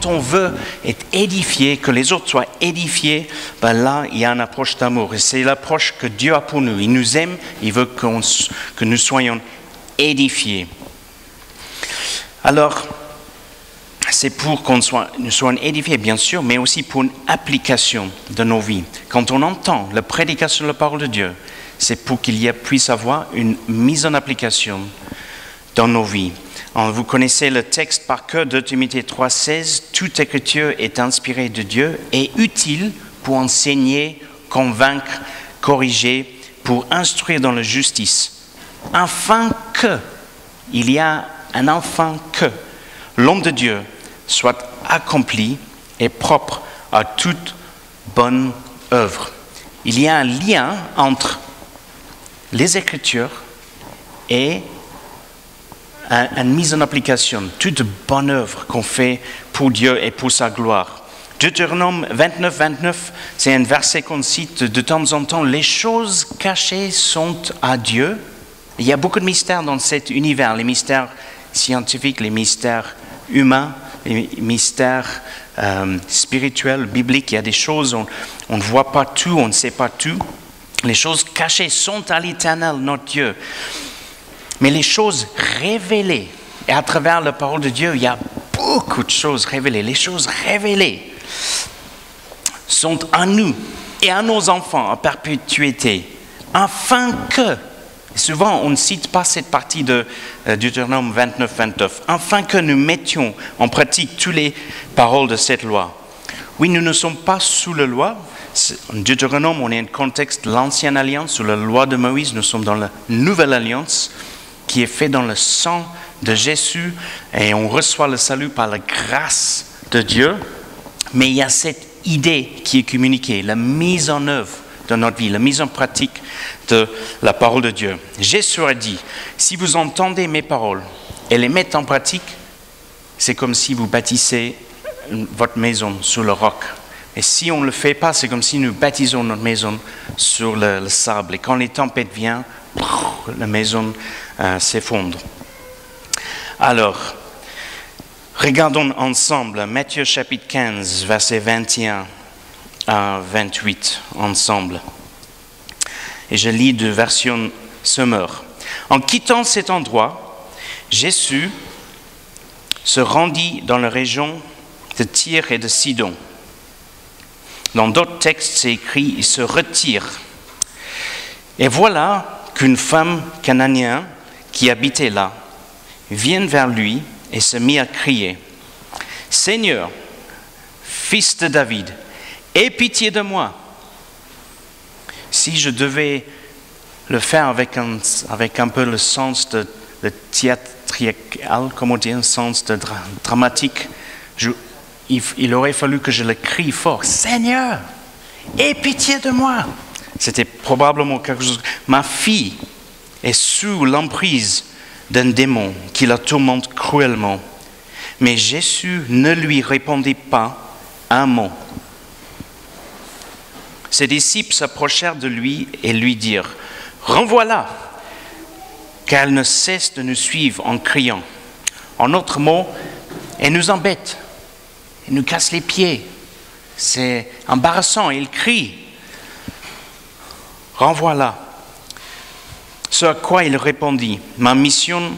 quand on veut être édifié, que les autres soient édifiés, ben là, il y a une approche d'amour. Et c'est l'approche que Dieu a pour nous. Il nous aime, il veut que nous soyons édifiés. Alors, c'est pour qu'on soit, nous soyons édifiés, bien sûr, mais aussi pour une application de nos vies. Quand on entend la prédication de la parole de Dieu, c'est pour qu'il y puisse avoir une mise en application dans nos vies. Vous connaissez le texte par cœur de Timothée 3,16 Toute écriture est inspirée de Dieu et utile pour enseigner, convaincre, corriger, pour instruire dans la justice, afin que, il y a un enfant que l'homme de Dieu soit accompli et propre à toute bonne œuvre. Il y a un lien entre les Écritures et une mise en application, toute bonne œuvre qu'on fait pour Dieu et pour sa gloire. Deutéronome 29, 29, c'est un verset qu'on cite de temps en temps. Les choses cachées sont à Dieu. Il y a beaucoup de mystères dans cet univers, les mystères scientifiques, les mystères humains, les mystères euh, spirituels, bibliques. Il y a des choses, on, on ne voit pas tout, on ne sait pas tout. Les choses cachées sont à l'éternel, notre Dieu. Mais les choses révélées, et à travers la parole de Dieu, il y a beaucoup de choses révélées. Les choses révélées sont à nous et à nos enfants en perpétuité, afin que, souvent on ne cite pas cette partie de euh, Deutéronome 29-29, afin que nous mettions en pratique toutes les paroles de cette loi. Oui, nous ne sommes pas sous la loi, en Deutéronome, on est en contexte de l'ancienne alliance, sous la loi de Moïse, nous sommes dans la nouvelle alliance qui est faite dans le sang de Jésus et on reçoit le salut par la grâce de Dieu. Mais il y a cette idée qui est communiquée, la mise en œuvre de notre vie, la mise en pratique de la parole de Dieu. Jésus a dit, si vous entendez mes paroles et les mettez en pratique, c'est comme si vous bâtissez votre maison sur le roc. Et si on ne le fait pas, c'est comme si nous baptisons notre maison sur le, sable. Et quand les tempêtes viennent, la maison euh, s'effondre. Alors, regardons ensemble Matthieu chapitre 15, versets 21 à 28 ensemble. Et je lis de version Summer. En quittant cet endroit, Jésus se rendit dans la région de Tyr et de Sidon. Dans d'autres textes, c'est écrit, il se retire. Et voilà qu'une femme cananéenne qui habitait là vient vers lui et se mit à crier, Seigneur, fils de David, aie pitié de moi. Si je devais le faire avec un, peu le sens de, de comment dire, un sens de dramatique, il, aurait fallu que je le crie fort, Seigneur, aie pitié de moi. C'était probablement quelque chose. Ma fille est sous l'emprise d'un démon qui la tourmente cruellement. Mais Jésus ne lui répondit pas un mot. Ses disciples s'approchèrent de lui et lui dirent, Renvoie-la, car elle ne cesse de nous suivre en criant. En autre mot, elle nous embête il nous casse les pieds. C'est embarrassant, il crie. Renvoie-la. Ce à quoi il répondit, ma mission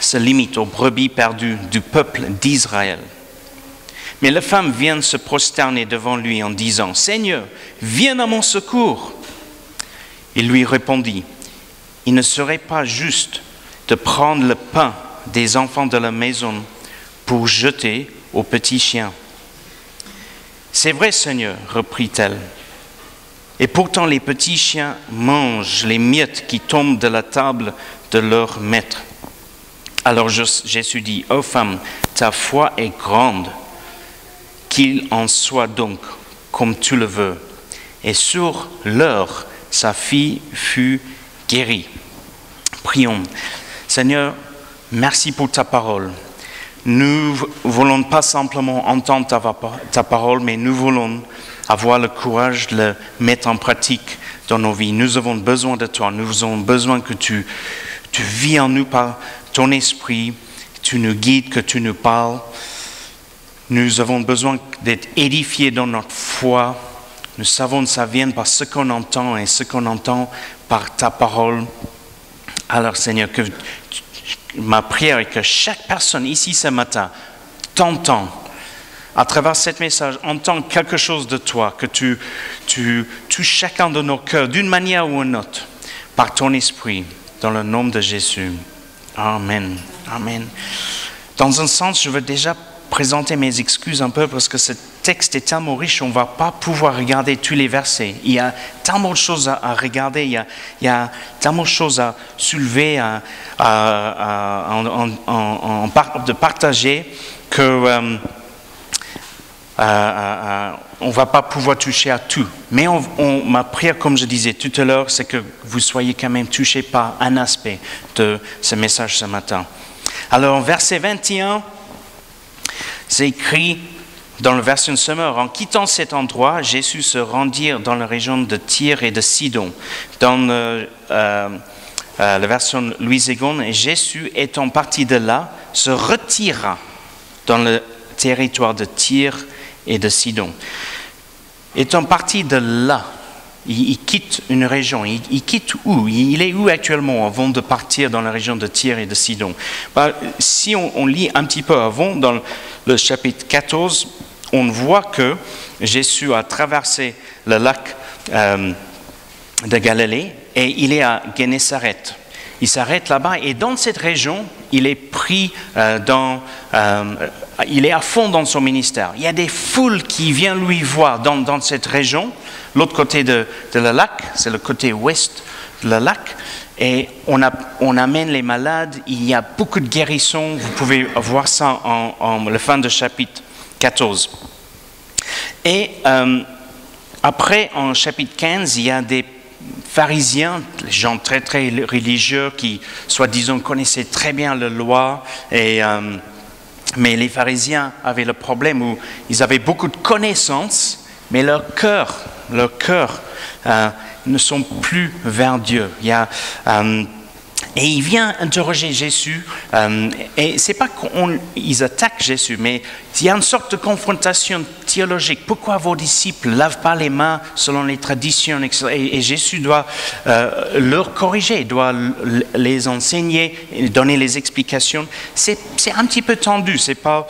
se limite aux brebis perdues du peuple d'Israël. Mais la femme vient se prosterner devant lui en disant, Seigneur, viens à mon secours. Il lui répondit, il ne serait pas juste de prendre le pain des enfants de la maison pour jeter aux petits chiens. C'est vrai, Seigneur, reprit-elle. Et pourtant les petits chiens mangent les miettes qui tombent de la table de leur maître. Alors Jésus dit, Ô femme, ta foi est grande, qu'il en soit donc comme tu le veux. Et sur l'heure, sa fille fut guérie. Prions. Seigneur, merci pour ta parole. Nous voulons pas simplement entendre ta, parole, mais nous voulons avoir le courage de le mettre en pratique dans nos vies. Nous avons besoin de toi. Nous avons besoin que tu, tu vis en nous par ton esprit, tu nous guides, que tu nous parles. Nous avons besoin d'être édifiés dans notre foi. Nous savons que ça vient par ce qu'on entend et ce qu'on entend par ta parole. Alors Seigneur, que ma prière est que chaque personne ici ce matin t'entend à travers ce message, entend quelque chose de toi, que tu, tu touches chacun de nos cœurs d'une manière ou d'une autre, par ton esprit, dans le nom de Jésus. Amen. Amen. Dans un sens, je veux déjà présenter mes excuses un peu parce que ce texte est tellement riche, on ne va pas pouvoir regarder tous les versets. Il y a tellement de choses à, regarder, il y, a, tellement de choses à soulever, à, de partager que... Euh, euh, euh, on ne va pas pouvoir toucher à tout. Mais ma prière, comme je disais tout à l'heure, c'est que vous soyez quand même touchés par un aspect de ce message ce matin. Alors, verset 21, c'est écrit dans le version Summer, en quittant cet endroit, Jésus se rendit dans la région de Tyr et de Sidon. Dans euh, la version Louis et Jésus étant parti de là, se retira dans le territoire de Tyr et de Sidon. Étant parti de là, il, quitte une région. Il, quitte où? Il est où actuellement avant de partir dans la région de Tyr et de Sidon? Bah, Si on, lit un petit peu avant, dans le chapitre 14, on voit que Jésus a traversé le lac euh, de Galilée et il est à Gennesaret. Il s'arrête là-bas et dans cette région, il est pris euh, dans, euh, il est à fond dans son ministère. Il y a des foules qui viennent lui voir dans, cette région. L'autre côté de, de le lac, c'est le côté ouest de le lac. Et on, a, on, amène les malades. Il y a beaucoup de guérissons. Vous pouvez voir ça en, en la fin du chapitre 14. Et euh, après, en chapitre 15, il y a des pharisiens, les gens très très religieux qui, soi-disant, connaissaient très bien la loi, euh, mais les pharisiens avaient le problème où ils avaient beaucoup de connaissances, mais leur cœur, leur cœur euh, ne sont plus vers Dieu. Il y a, euh, et il vient interroger Jésus, euh, et c'est pas qu'ils attaquent Jésus, mais il y a une sorte de confrontation théologique. Pourquoi vos disciples ne lavent pas les mains selon les traditions et, Jésus doit euh, leur corriger, doit les enseigner, donner les explications. C'est un petit peu tendu, c'est pas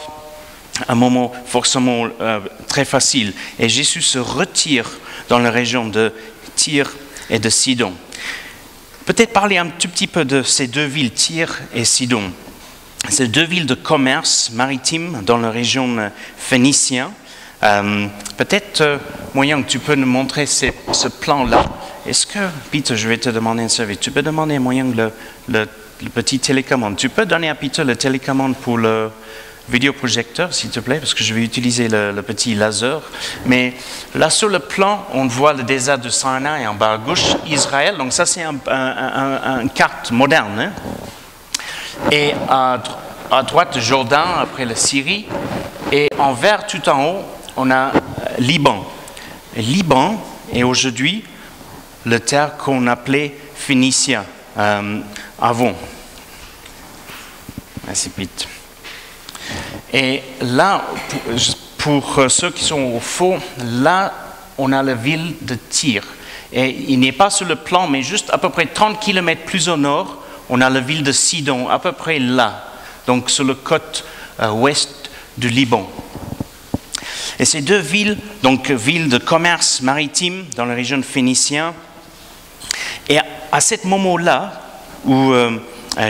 un moment forcément euh, très facile. Et Jésus se retire dans la région de Tyr et de Sidon. Peut-être parler un tout petit peu de ces deux villes, Tyr et Sidon. Ces deux villes de commerce maritime dans la région phénicienne. Euh, Peut-être, euh, moyen que tu peux nous montrer ce plan-là. Est-ce que, Peter, je vais te demander un service. Tu peux demander moyen le, le petit télécommande. Tu peux donner à Peter le télécommande pour le, vidéoprojecteur, s'il te plaît, parce que je vais utiliser le, petit laser. Mais là, sur le plan, on voit le désert de Sinaï en bas à gauche, Israël. Donc ça, c'est une un, carte moderne. Hein. Et à, droite, Jourdain, après la Syrie. Et en vert, tout en haut, on a euh, Liban. Liban est aujourd'hui le terre qu'on appelait Phénicien euh, avant. Merci, Pete. Et là, pour ceux qui sont au fond, là, on a la ville de Tyr. Et il n'est pas sur le plan, mais juste à peu près 30 km plus au nord, on a la ville de Sidon, à peu près là, donc sur le côte euh, ouest du Liban. Et ces deux villes, donc villes de commerce maritime dans la région phénicienne, et à ce moment-là, où euh, euh,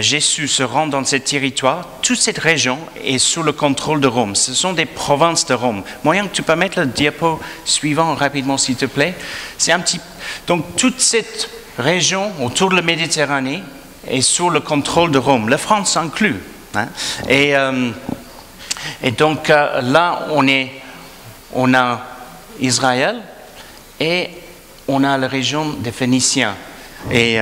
Jésus se rend dans ce territoire, toute cette région est sous le contrôle de Rome. Ce sont des provinces de Rome. Moyen que tu peux mettre le diapo suivant rapidement, s'il te plaît. C'est un petit. Donc toute cette région autour de la Méditerranée est sous le contrôle de Rome. La France inclut. Hein. Et, euh, et, donc euh, là, on est, on a Israël et on a la région des Phéniciens. Et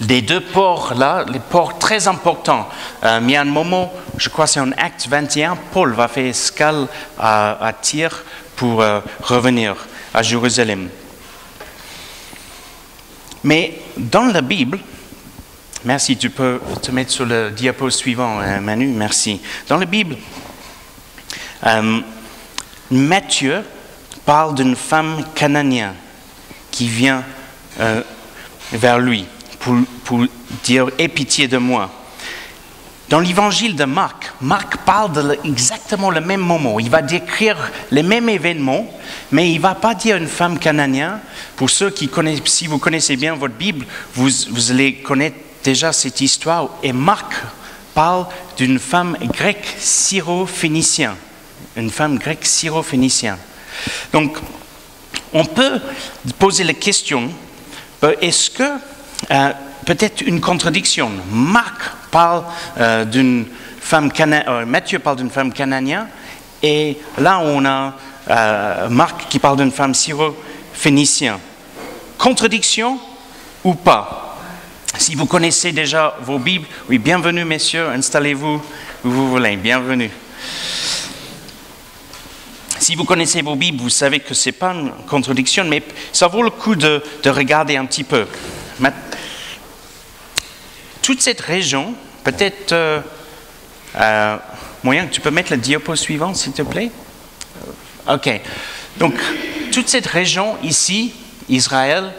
les deux ports-là, les ports très importants. Euh, moment, je crois c'est en Acte 21, Paul va faire escale à, à Tyr pour euh, revenir à Jérusalem. Mais dans la Bible, Merci, tu peux te mettre sur le diapo suivant, euh, Manu, merci. Dans la Bible, euh, Matthieu parle d'une femme cananienne qui vient vers lui pour, dire Aie pitié de moi. Dans l'évangile de Marc, Marc parle de exactement le même moment. Il va décrire les mêmes événements, mais il ne va pas dire une femme cananienne. Pour ceux qui connaissent, si vous connaissez bien votre Bible, vous, vous allez connaître déjà cette histoire. Et Marc parle d'une femme grecque syro-phénicienne. Une femme grecque syro-phénicienne. Donc, on peut poser la question, euh, est-ce que euh, peut-être une contradiction Marc parle euh, d'une femme canadienne, Matthieu parle d'une femme canadienne, et là on a Marc qui parle d'une femme syro-phénicienne. Contradiction ou pas? Si vous connaissez déjà vos Bibles, oui, bienvenue messieurs, installez-vous où vous voulez, bienvenue. Si vous connaissez vos Bibles, vous savez que ce n'est pas une contradiction, mais ça vaut le coup de, regarder un petit peu. Toute cette région, peut-être... Euh, euh, moyen, tu peux mettre le diapo suivant, s'il te plaît? Ok. Donc, toute cette région ici, Israël,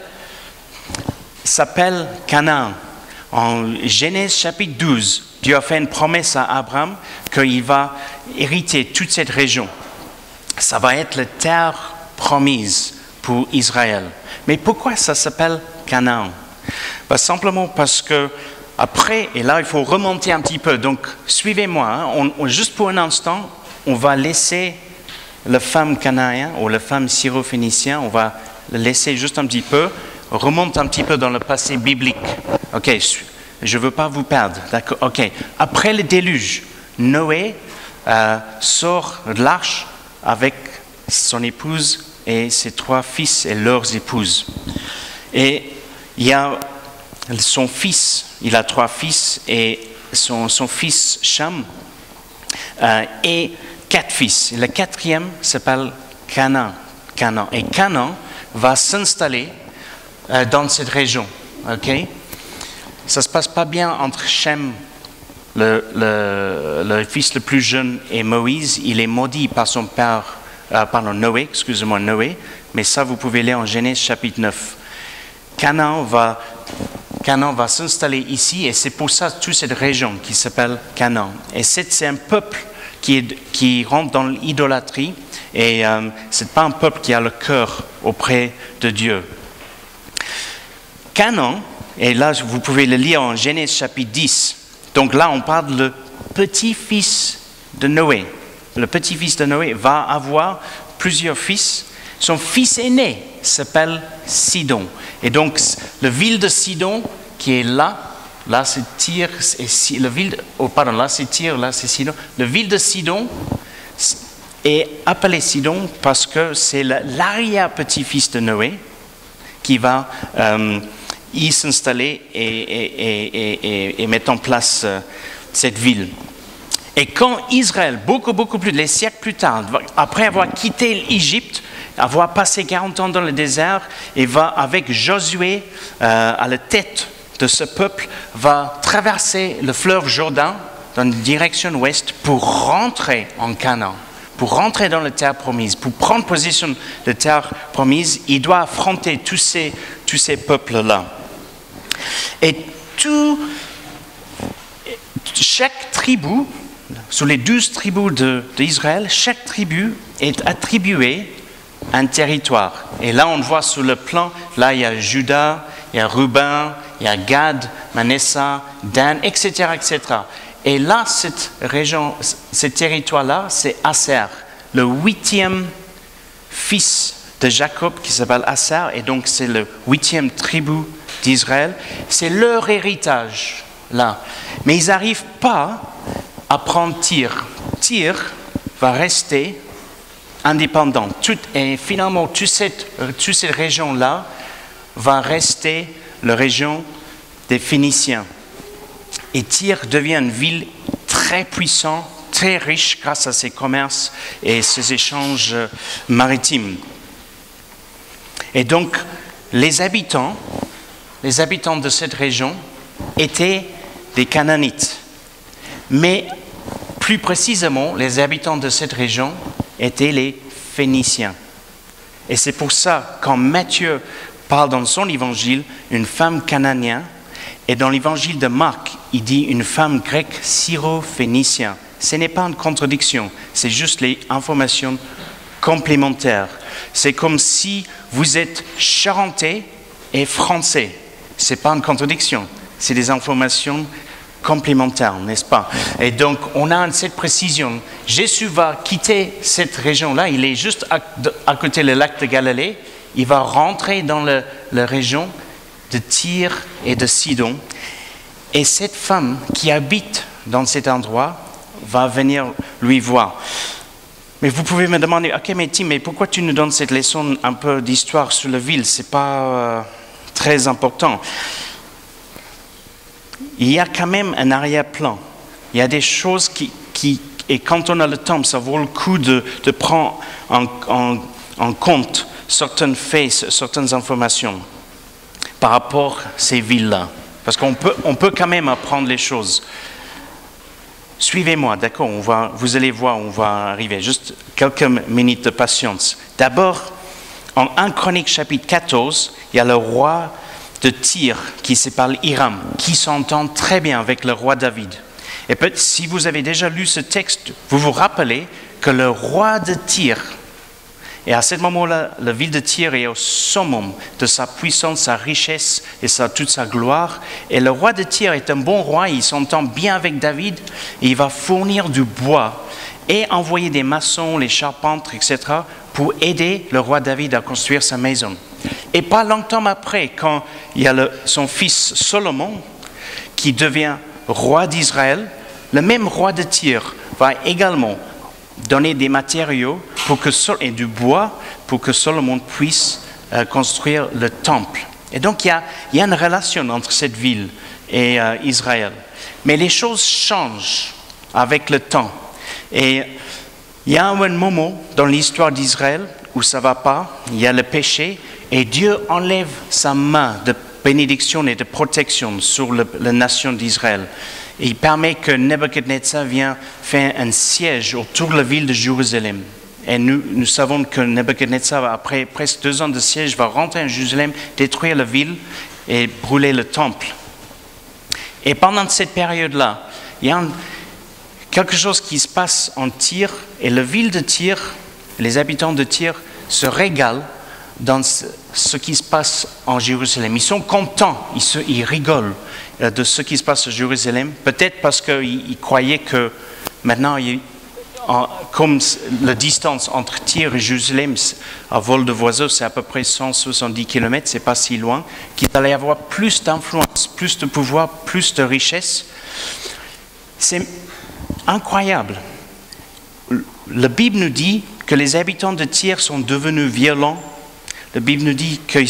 s'appelle Canaan. En Genèse chapitre 12, Dieu a fait une promesse à Abraham qu'il va hériter toute cette région ça va être la terre promise pour Israël. Mais pourquoi ça s'appelle Canaan? Ben, Simplement parce que après, et là il faut remonter un petit peu, donc suivez-moi, hein. juste pour un instant, on va laisser la femme cananéenne ou la femme syro-phénicienne, on va la laisser juste un petit peu, remonte un petit peu dans le passé biblique. Ok, je ne veux pas vous perdre. D'accord, ok. Après le déluge, Noé euh, sort de l'arche avec son épouse et ses trois fils et leurs épouses. Et il y a son fils, il a trois fils et son, fils Cham euh, et quatre fils. Le quatrième s'appelle Canaan. Canaan. Et Canaan va s'installer euh, dans cette région. Ça ne se passe pas bien entre Shem le, fils le plus jeune est Moïse. Il est maudit par son père, euh, pardon, Noé, excusez-moi, Noé. Mais ça, vous pouvez lire en Genèse chapitre 9. Canaan va, Canaan va s'installer ici et c'est pour ça toute cette région qui s'appelle Canaan. Et c'est un peuple qui, rentre dans l'idolâtrie et euh, ce n'est pas un peuple qui a le cœur auprès de Dieu. Canaan, et là vous pouvez le lire en Genèse chapitre 10, donc là, on parle le petit-fils de Noé. Le petit-fils de Noé va avoir plusieurs fils. Son fils aîné s'appelle Sidon. Et donc, la ville de Sidon, qui est là, là c'est Tyr, et le ville, oh pardon, là c'est Tyr, là c'est Sidon. La ville de Sidon est appelée Sidon parce que c'est l'arrière-petit-fils de Noé qui va euh, y s'installer et, mettre en place euh, cette ville. Et quand Israël, beaucoup, beaucoup plus, les siècles plus tard, après avoir quitté l'Égypte, avoir passé 40 ans dans le désert, et va, avec Josué euh, à la tête de ce peuple, va traverser le fleuve Jourdain dans la direction ouest pour rentrer en Canaan pour rentrer dans la terre promise, pour prendre position de la terre promise, il doit affronter tous ces, tous ces peuples-là. Et tout, chaque tribu, sur les douze tribus d'Israël, chaque tribu est attribuée un territoire. Et là, on voit sur le plan, là, il y a Judas, il y a Ruben, il y a Gad, Manessa, Dan, etc., etc. Et là, cette région, ce territoire-là, c'est Aser, le huitième fils de Jacob qui s'appelle Aser, et donc c'est le huitième tribu d'Israël, c'est leur héritage là. Mais ils n'arrivent pas à prendre Tyr. Tyr va rester indépendant. et finalement, toute cette, toute cette région-là va rester la région des Phéniciens. Et Tyr devient une ville très puissante, très riche grâce à ses commerces et ses échanges maritimes. Et donc, les habitants les habitants de cette région étaient des Canaanites. Mais plus précisément, les habitants de cette région étaient les Phéniciens. Et c'est pour ça, quand Matthieu parle dans son évangile une femme cananéenne, et dans l'évangile de Marc, il dit une femme grecque syro-phénicienne. Ce n'est pas une contradiction, c'est juste les informations complémentaires. C'est comme si vous êtes charentais et français. Ce n'est pas une contradiction, c'est des informations complémentaires, n'est-ce pas? Et donc, on a cette précision. Jésus va quitter cette région-là, il est juste à, côté du lac de Galilée, il va rentrer dans la région de Tyr et de Sidon. Et cette femme qui habite dans cet endroit va venir lui voir. Mais vous pouvez me demander, ok, mais Tim, mais pourquoi tu nous donnes cette leçon un peu d'histoire sur la ville? C'est pas euh, très important. Il y a quand même un arrière-plan. Il y a des choses qui, et quand on a le temps, ça vaut le coup de, prendre en, compte certains faits, certaines informations par rapport à ces villes-là. Parce qu'on peut, on peut quand même apprendre les choses. Suivez-moi, d'accord Vous allez voir, on va arriver. Juste quelques minutes de patience. D'abord, en 1 Chronique chapitre 14, il y a le roi de Tyr qui s'appelle Hiram, qui s'entend très bien avec le roi David. Et peut si vous avez déjà lu ce texte, vous vous rappelez que le roi de Tyr, et à ce moment-là, la ville de Tyr est au summum de sa puissance, sa richesse et sa, toute sa gloire. Et le roi de Tyr est un bon roi, il s'entend bien avec David, et il va fournir du bois et envoyer des maçons, les charpentes, etc., pour aider le roi David à construire sa maison. Et pas longtemps après, quand il y a son fils Solomon, qui devient roi d'Israël, le même roi de Tyr va également donner des matériaux pour que, et du bois pour que Salomon puisse euh, construire le temple. Et donc il y, a, il y, a, une relation entre cette ville et euh, Israël. Mais les choses changent avec le temps. Et il y a un moment dans l'histoire d'Israël où ça ne va pas, il y a le péché, et Dieu enlève sa main de bénédiction et de protection sur la nation d'Israël il permet que Nebuchadnezzar vienne faire un siège autour de la ville de Jérusalem. Et nous, savons que Nebuchadnezzar, après presque deux ans de siège, va rentrer en Jérusalem, détruire la ville et brûler le temple. Et pendant cette période-là, il y a quelque chose qui se passe en Tyr, et la ville de Tyr, les habitants de Tyr se régalent dans ce, qui se passe en Jérusalem. Ils sont contents, ils, rigolent. Euh, de ce qui se passe à Jérusalem, peut-être parce qu'ils croyaient que maintenant, comme la distance entre Tyr et Jérusalem à vol de voiseau, c'est à peu près 170 km, c'est pas si loin, qu'il allait avoir plus d'influence, plus de pouvoir, plus de richesse. C'est incroyable. La Bible nous dit que les habitants de Tyr sont devenus violents. La Bible nous dit qu'ils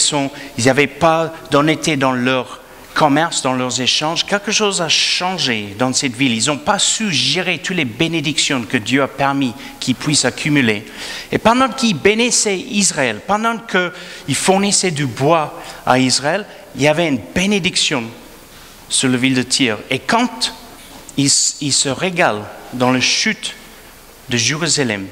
n'avaient pas d'honnêteté dans leur commerce, dans leurs échanges, quelque chose a changé dans cette ville. Ils n'ont pas su gérer toutes les bénédictions que Dieu a permis qu'ils puissent accumuler. Et pendant qu'ils bénissaient Israël, pendant qu'ils fournissaient du bois à Israël, il y avait une bénédiction sur la ville de Tyr. Et quand ils, se régalent dans la chute de Jérusalem,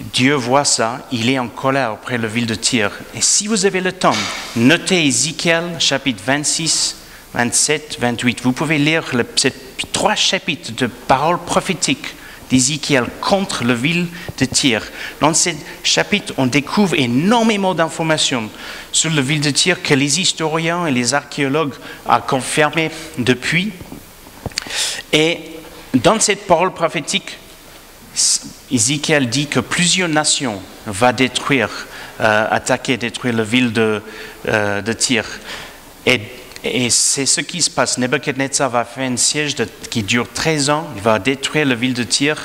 Dieu voit ça, il est en colère auprès de la ville de Tyr. Et si vous avez le temps, notez Ézéchiel chapitre 26, 27, 28. Vous pouvez lire ces trois chapitres de paroles prophétiques d'Ézéchiel contre la ville de Tyr. Dans ces chapitres, on découvre énormément d'informations sur la ville de Tyr que les historiens et les archéologues ont confirmé depuis. Et dans cette parole prophétique, Ézéchiel dit que plusieurs nations vont détruire, euh, attaquer, détruire la ville de, euh, Tyr. Et et c'est ce qui se passe. Nebuchadnezzar va faire un siège qui dure 13 ans. Il va détruire la ville de Tyr.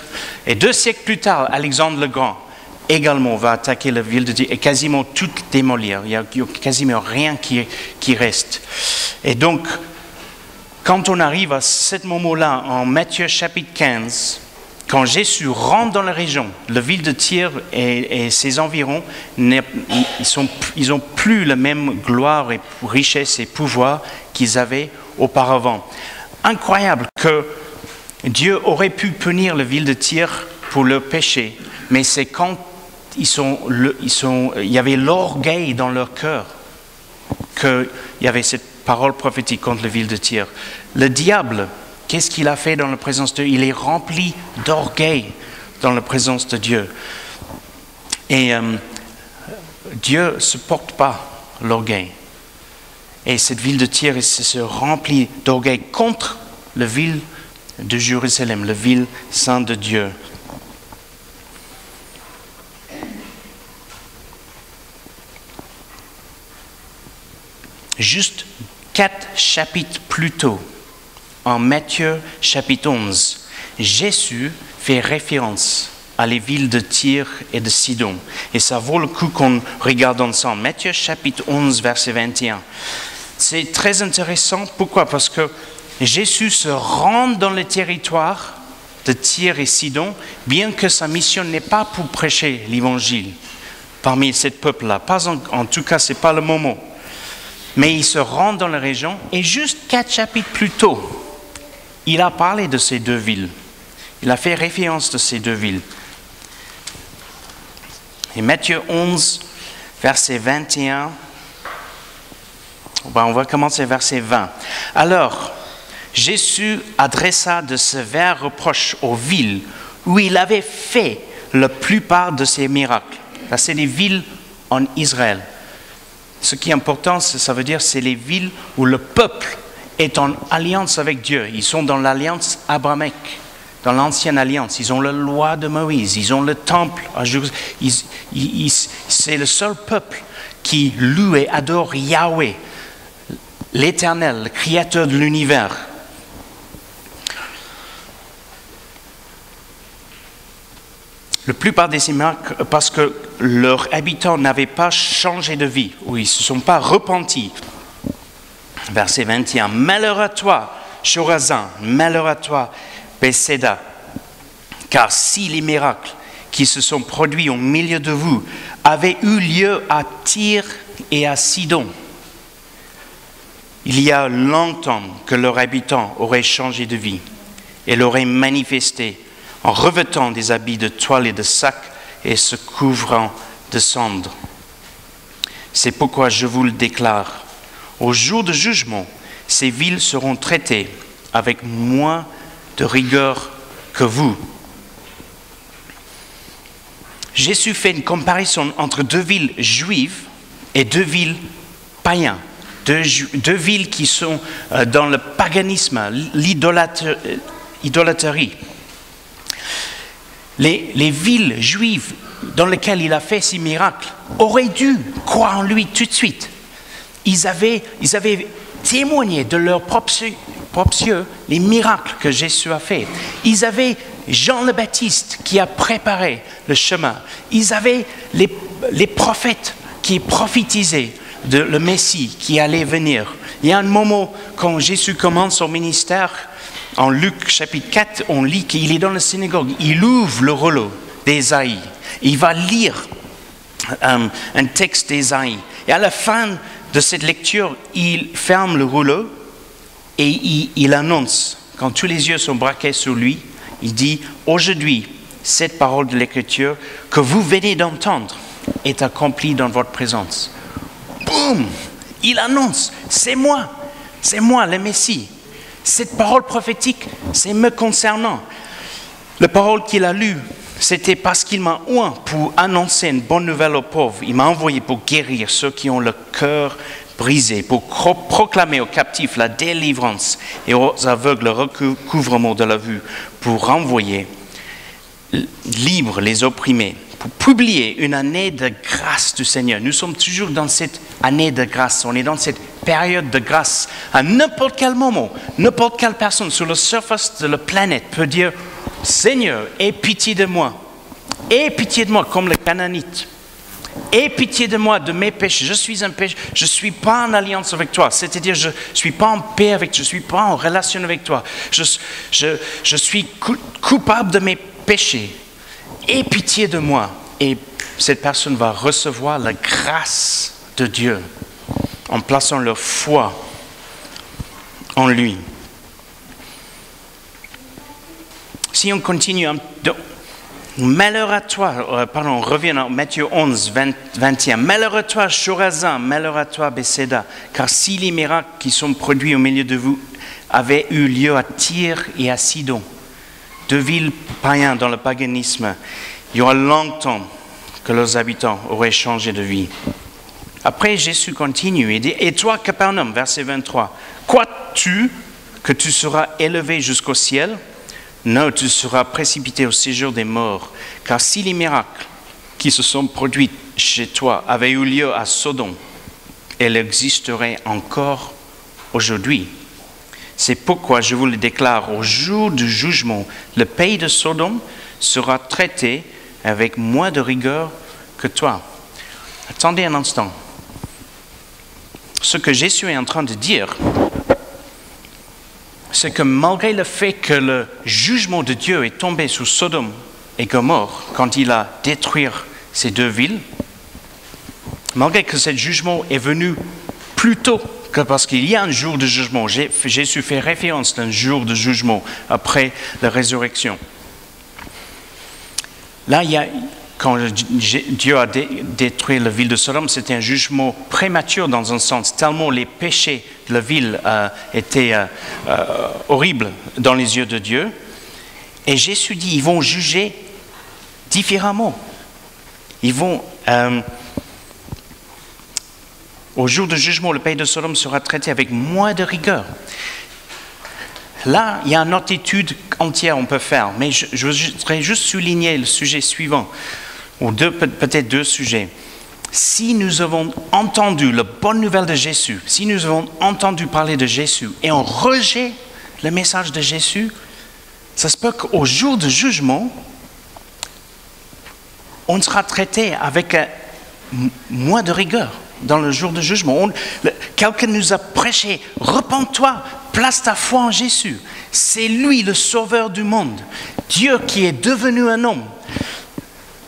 Et deux siècles plus tard, Alexandre le Grand également va attaquer la ville de Tyr et quasiment tout démolir. Il n'y a, quasiment rien qui, qui reste. Et donc, quand on arrive à ce moment-là, en Matthieu chapitre 15, quand Jésus rentre dans la région, la ville de Tyr et, ses environs, ils n'ont ils plus la même gloire et richesse et pouvoir qu'ils avaient auparavant. Incroyable que Dieu aurait pu punir la ville de Tyr pour leur péché, mais c'est quand ils il y avait l'orgueil dans leur cœur qu'il y avait cette parole prophétique contre la ville de Tyr. Le diable, qu'est-ce qu'il a fait dans la présence de Dieu? Il est rempli d'orgueil dans la présence de Dieu. Et euh, Dieu ne supporte pas l'orgueil. Et cette ville de Tyr se remplit d'orgueil contre la ville de Jérusalem, la ville sainte de Dieu. Juste quatre chapitres plus tôt, en Matthieu chapitre 11, Jésus fait référence à les villes de Tyr et de Sidon. Et ça vaut le coup qu'on regarde ensemble. Matthieu chapitre 11, verset 21. C'est très intéressant. Pourquoi? Parce que Jésus se rend dans le territoire de Tyr et Sidon, bien que sa mission n'est pas pour prêcher l'évangile parmi ce peuple-là. En, en, tout cas, ce n'est pas le moment. Mais il se rend dans la région et juste quatre chapitres plus tôt, il a parlé de ces deux villes. Il a fait référence de ces deux villes. Et Matthieu 11, verset 21, ben, on va commencer verset 20. Alors, Jésus adressa de sévères reproches aux villes où il avait fait la plupart de ses miracles. c'est les villes en Israël. Ce qui est important, ça veut dire c'est les villes où le peuple est en alliance avec Dieu. Ils sont dans l'alliance abrahamique dans l'ancienne alliance. Ils ont la loi de Moïse, ils ont le temple C'est le seul peuple qui loue et adore Yahweh, l'Éternel, le Créateur de l'univers. La plupart des miracles, parce que leurs habitants n'avaient pas changé de vie, ou ils ne se sont pas repentis. Verset 21. Malheur à toi, Chorazin, malheur à toi, Bethsaida. Car si les miracles qui se sont produits au milieu de vous avaient eu lieu à Tyr et à Sidon, il y a longtemps que leurs habitants auraient changé de vie et l'auraient manifesté en revêtant des habits de toile et de sac et se couvrant de cendres. C'est pourquoi je vous le déclare, au jour de jugement, ces villes seront traitées avec moins de rigueur que vous. Jésus fait une comparaison entre deux villes juives et deux villes païennes, deux, villes qui sont euh, dans le paganisme, l'idolâtrerie. Les, les, villes juives dans lesquelles il a fait ces miracles auraient dû croire en lui tout de suite. Ils avaient, ils avaient témoigné de leur propre propres les miracles que Jésus a fait. Ils avaient Jean le Baptiste qui a préparé le chemin. Ils avaient les, prophètes qui prophétisaient le Messie qui allait venir. Il y a un moment quand Jésus commence son ministère, en Luc chapitre 4, on lit qu'il est dans la synagogue. Il ouvre le rouleau d'Ésaïe. Il va lire un texte d'Ésaïe. Et à la fin de cette lecture, il ferme le rouleau et il, annonce, quand tous les yeux sont braqués sur lui, il dit, aujourd'hui, cette parole de l'Écriture que vous venez d'entendre est accomplie dans votre présence. Boum Il annonce, c'est moi, c'est moi le Messie. Cette parole prophétique, c'est me concernant. La parole qu'il a lue, c'était parce qu'il m'a oint pour annoncer une bonne nouvelle aux pauvres. Il m'a envoyé pour guérir ceux qui ont le cœur brisé, pour proclamer aux captifs la délivrance et aux aveugles le recouvrement de la vue, pour renvoyer libres les opprimés, pour publier une année de grâce du Seigneur. Nous sommes toujours dans cette année de grâce, on est dans cette période de grâce. À n'importe quel moment, n'importe quelle personne sur la surface de la planète peut dire, Seigneur, aie pitié de moi, aie pitié de moi comme le Canaanite. Aie pitié de moi, de mes péchés. Je suis un péché. Je ne suis pas en alliance avec toi. C'est-à-dire, je ne suis pas en paix avec toi. Je ne suis pas en relation avec toi. Je, je, je suis coupable de mes péchés. Aie pitié de moi. Et cette personne va recevoir la grâce de Dieu en plaçant leur foi en lui. Si on continue, malheur à toi, euh, pardon, on à Matthieu 11, 21. Malheur à toi, Chorazin, malheur à toi, Bethsaida, car si les miracles qui sont produits au milieu de vous avaient eu lieu à Tyr et à Sidon, deux villes païennes dans le paganisme, il y aura longtemps que leurs habitants auraient changé de vie. Après, Jésus continue et dit, Et toi, Capernaum, verset 23, crois-tu que tu seras élevé jusqu'au ciel? Non, tu seras précipité au séjour des morts. Car si les miracles qui se sont produits chez toi avaient eu lieu à Sodome, elles existeraient encore aujourd'hui. C'est pourquoi je vous le déclare, au jour du jugement, le pays de Sodome sera traité avec moins de rigueur que toi. Attendez un instant. Ce que Jésus est en train de dire, c'est que malgré le fait que le jugement de Dieu est tombé sur Sodome et Gomorre quand il a détruit ces deux villes, malgré que ce jugement est venu plus tôt que parce qu'il y a un jour de jugement, Jésus fait référence d'un jour de jugement après la résurrection. Là, il y a, quand Dieu a détruit la ville de Sodome, c'était un jugement prématuré dans un sens, tellement les péchés de la ville euh, étaient euh, euh, horribles dans les yeux de Dieu. Et Jésus dit, ils vont juger différemment. Ils vont... au jour du jugement, le pays de Sodome sera traité avec moins de rigueur. Là, il y a une autre étude entière qu'on peut faire, mais je, voudrais juste souligner le sujet suivant, ou peut-être deux sujets. Si nous avons entendu la bonne nouvelle de Jésus, si nous avons entendu parler de Jésus et on rejette le message de Jésus, ça se peut qu'au jour du jugement, on sera traité avec euh, moins de rigueur dans le jour du jugement. Quelqu'un nous a prêché, repens-toi, place ta foi en Jésus. C'est lui le sauveur du monde. Dieu qui est devenu un homme.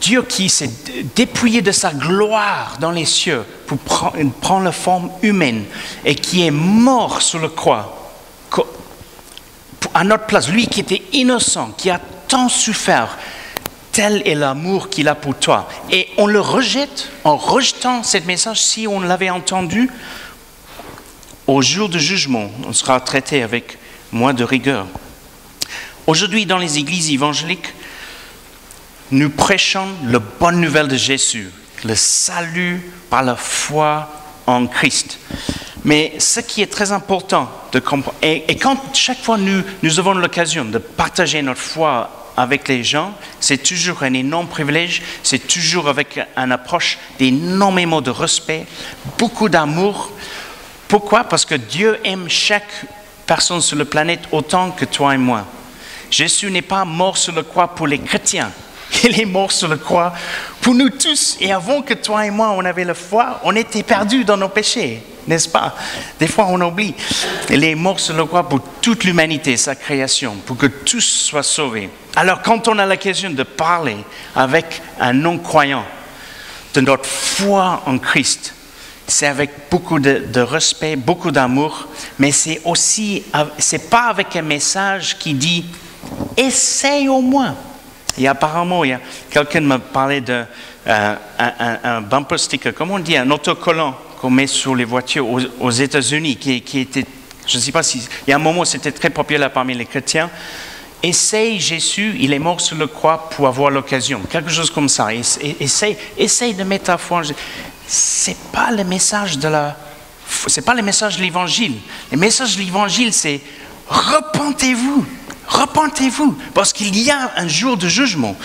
Dieu qui s'est dépouillé de sa gloire dans les cieux pour prendre la forme humaine et qui est mort sur le croix à notre place. Lui qui était innocent, qui a tant souffert, tel est l'amour qu'il a pour toi. Et on le rejette en rejetant ce message si on l'avait entendu. Au jour du jugement, on sera traité avec moins de rigueur. Aujourd'hui, dans les églises évangéliques, nous prêchons la bonne nouvelle de Jésus, le salut par la foi en Christ. Mais ce qui est très important de comprendre, et, quand chaque fois nous, nous avons l'occasion de partager notre foi avec les gens, c'est toujours un énorme privilège, c'est toujours avec une approche d'énormément de respect, beaucoup d'amour. Pourquoi? Parce que Dieu aime chaque personne sur la planète autant que toi et moi. Jésus n'est pas mort sur la croix pour les chrétiens. Il est mort sur la croix pour nous tous. Et avant que toi et moi, on avait la foi, on était perdus dans nos péchés n'est-ce pas? Des fois, on oublie. Il est mort sur le croix pour toute l'humanité, sa création, pour que tous soient sauvés. Alors, quand on a l'occasion de parler avec un non-croyant de notre foi en Christ, c'est avec beaucoup de, respect, beaucoup d'amour, mais c'est aussi, c'est pas avec un message qui dit essaye au moins. Et apparemment, il y a quelqu'un m'a parlé d'un euh, un, bumper sticker, comment on dit, un autocollant qu'on met sur les voitures aux, États-Unis, qui, était, je ne sais pas si, il y a un moment, c'était très populaire parmi les chrétiens. Essaye Jésus, il est mort sur le croix pour avoir l'occasion, quelque chose comme ça. Essaye, essaye de mettre ta foi. C'est pas le message de la, c'est pas le message de l'Évangile. Le message de l'Évangile, c'est repentez-vous, repentez-vous, parce qu'il y a un jour de jugement.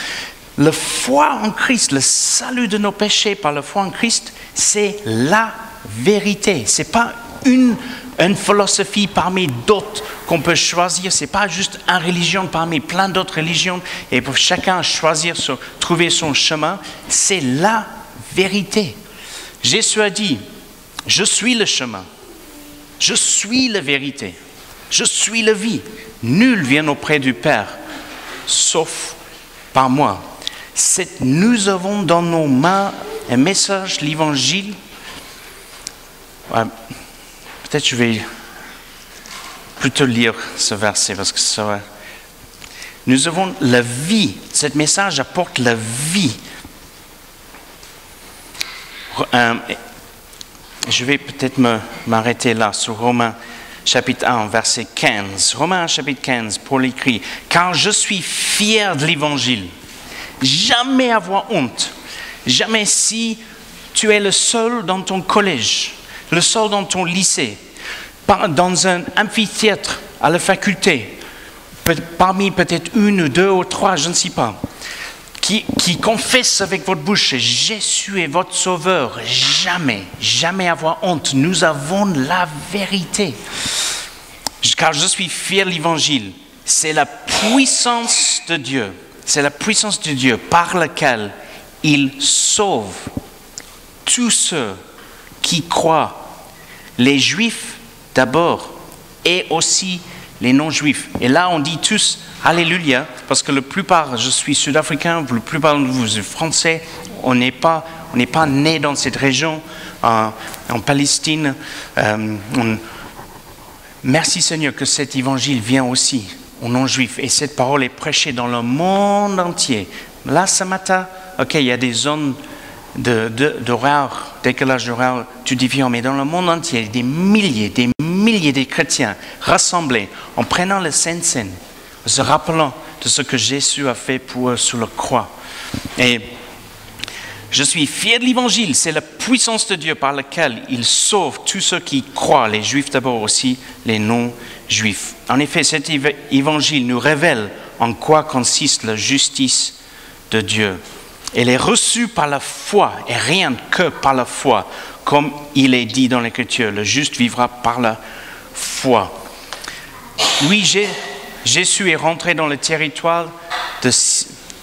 La foi en Christ, le salut de nos péchés par la foi en Christ, c'est la vérité. Ce n'est pas une, philosophie parmi d'autres qu'on peut choisir. Ce n'est pas juste une religion parmi plein d'autres religions et pour chacun choisir, trouver son chemin. C'est la vérité. Jésus a dit, je suis le chemin, je suis la vérité, je suis la vie. Nul vient auprès du Père, sauf par moi nous avons dans nos mains un message, l'évangile. Peut-être je vais plutôt lire ce verset parce que ça va. Nous avons la vie. Ce message apporte la vie. Euh, je vais peut-être m'arrêter là sur Romains chapitre 1, verset 15. Romains chapitre 15, Paul écrit, Car je suis fier de l'évangile. Jamais avoir honte. Jamais si tu es le seul dans ton collège, le seul dans ton lycée, dans un amphithéâtre à la faculté, parmi peut-être une ou deux ou trois, je ne sais pas, qui, confesse avec votre bouche, Jésus est votre sauveur, jamais, jamais avoir honte. Nous avons la vérité. Car je suis fier de l'évangile. C'est la puissance de Dieu. C'est la puissance de Dieu par laquelle il sauve tous ceux qui croient, les juifs d'abord et aussi les non-juifs. Et là, on dit tous Alléluia, parce que la plupart, je suis sud-africain, la plupart de vous êtes français, on n'est pas, pas né dans cette région, en, Palestine. Euh, merci Seigneur que cet évangile vient aussi aux non-juifs et cette parole est prêchée dans le monde entier. Là, ce matin, ok, il y a des zones d'horaire, de, décalage d'horaire tout différent, mais dans le monde entier, des milliers, des milliers de chrétiens rassemblés en prenant le Saint-Saint, en se rappelant de ce que Jésus a fait pour eux sur la croix. Et je suis fier de l'évangile, c'est la puissance de Dieu par laquelle il sauve tous ceux qui croient, les juifs d'abord aussi, les non-juifs. En effet, cet évangile nous révèle en quoi consiste la justice de Dieu. Elle est reçue par la foi et rien que par la foi, comme il est dit dans l'Écriture. Le juste vivra par la foi. Oui, Jésus est rentré dans le territoire de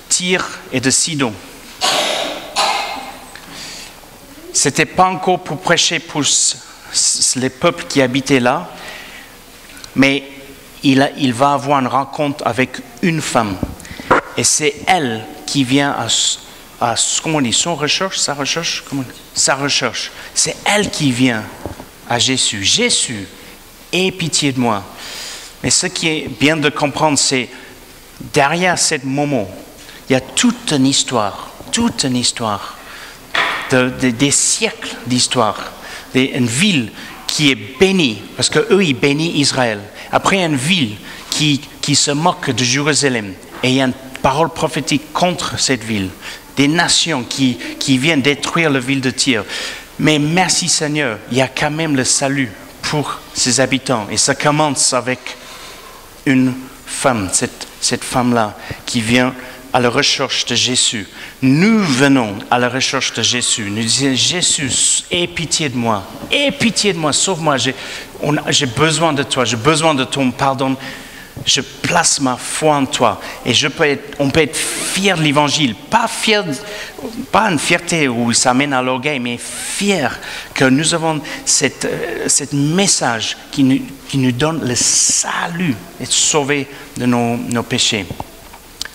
Tyr et de Sidon. Ce n'était pas encore pour prêcher pour les peuples qui habitaient là, mais il, il va avoir une rencontre avec une femme. Et c'est elle qui vient à à comment on dit, son recherche, sa recherche, comment sa recherche. C'est elle qui vient à Jésus. Jésus, aie pitié de moi. Mais ce qui est bien de comprendre, c'est derrière ce moment, il y a toute une histoire, toute une histoire, des siècles d'histoire, une ville qui est bénie, parce qu'eux, ils bénissent Israël. Après, une ville qui, qui se moque de Jérusalem, et il y a une parole prophétique contre cette ville des nations qui, viennent détruire la ville de Tyr. Mais merci Seigneur, il y a quand même le salut pour ses habitants. Et ça commence avec une femme, cette, cette femme-là, qui vient à la recherche de Jésus. Nous venons à la recherche de Jésus. Nous disons, Jésus, aie pitié de moi, aie pitié de moi, sauve-moi. J'ai besoin de toi, j'ai besoin de ton pardon je place ma foi en toi. Et je peux être, on peut être fier de l'évangile. Pas, fier, pas une fierté où ça mène à l'orgueil, mais fier que nous avons cette, euh, message qui nous, qui nous, donne le salut, être sauvé de nos, nos péchés.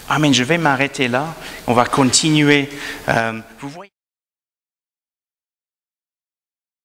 Amen. Je vais m'arrêter là. On va continuer. Euh,